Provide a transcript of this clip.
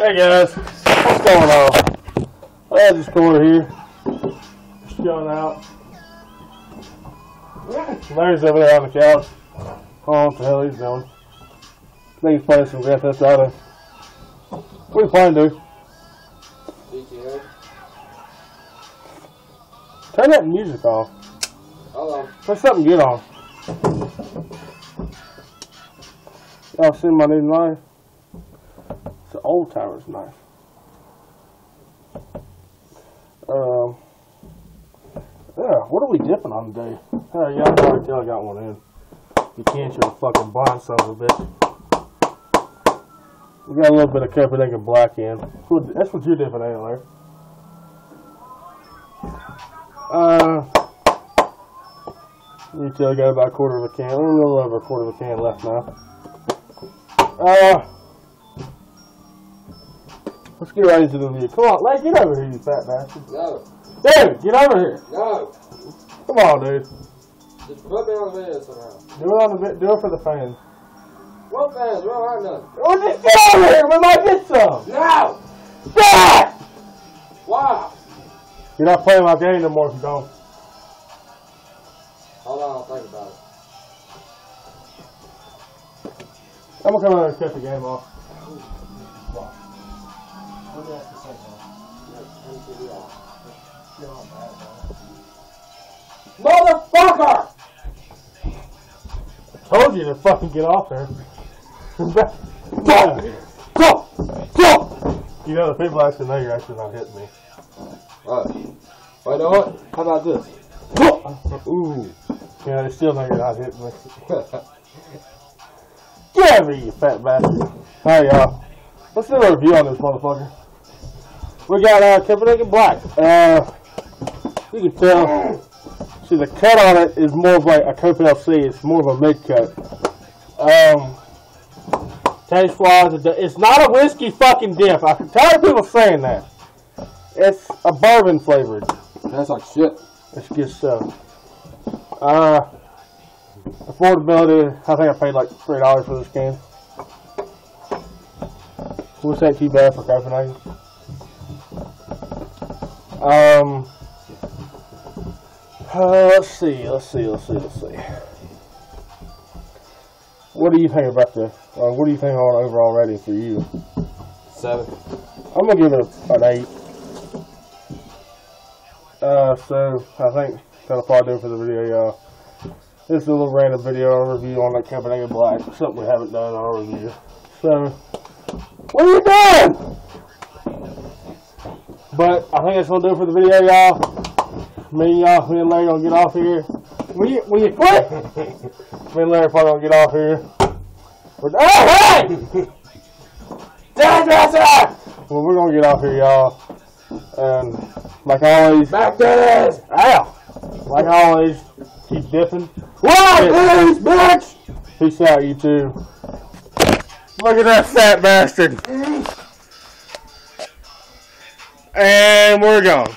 Hey guys, what's going on? I had this corner here, just chilling out. Larry's over there on the couch. Oh, what the hell he's doing? I think he's playing some Grand Theft Auto. What are you playing, dude? GTA. Turn that music off. Hold on. Put something good on. Y'all seen my new knife? It's an old timer's knife. Um, yeah, what are we dipping on today? Oh, yeah, I can tell I got one in. You can't, a fucking blind son of a bitch. We got a little bit of Copenhagen black in. That's what you're dipping in, Larry. Uh, you tell I got about a quarter of a can, a little over a quarter of a can left now. Uh, let's get right into the review. Come on, Larry, get over here, you fat bastard. No. Dude, get over here. No. Come on, dude. Just put me on the video somehow. Do it on the bit. Do it for the fans. What fans? We don't have none. Oh, just get over here. We might get some. No! God! Wow! You're not playing my game no more if you don't. Hold on, I'll think about it. I'm gonna come out and cut the game off. Motherfucker! Told you to fucking get off there. go, go, go. You know the people actually know you're actually not hitting me. Alright. Well, you know what? How about this? Ooh. Yeah, they still know you're not hitting me. Get over here, you fat bastard. Alright, y'all. Uh, let's do a review on this motherfucker. We got uh, Copenhagen Black. Uh, you can tell. See, the cut on it is more of like a Cope LC. It's more of a mid cut. Um, taste wise, it's not a whiskey fucking dip. I can tired of people saying that. It's a bourbon flavored. That's like shit. It's good stuff. Uh, affordability, I think I paid like three dollars for this can. Which ain't too bad for Copenhagen. Um, uh, let's see, let's see, let's see, let's see. What do you think about the? Uh, what do you think on overall rating for you? Seven. I'm gonna give it a, an eight. Uh, so I think that'll probably do it for the video, y'all. This is a little random video review on that Copenhagen Black, something we haven't done in our review. So, what are you doing? But I think that's gonna do it for the video, y'all. Me and y'all, me and Larry gonna get off here. Will you, will you quit? me and Larry probably gonna get off here. We're, oh, hey! Well, we're gonna get off here, y'all. And like always, Back to this! ow! Like always, keep dipping. Why, please, bitch! Peace out, you two. Look at that fat bastard. And we're gone.